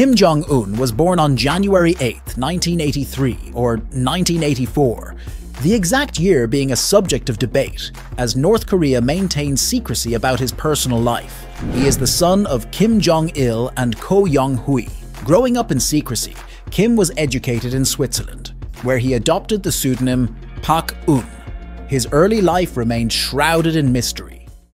Kim Jong un was born on January 8, 1983, or 1984, the exact year being a subject of debate, as North Korea maintains secrecy about his personal life. He is the son of Kim Jong il and Ko Yong Hui. Growing up in secrecy, Kim was educated in Switzerland, where he adopted the pseudonym Pak Un. His early life remained shrouded in mystery,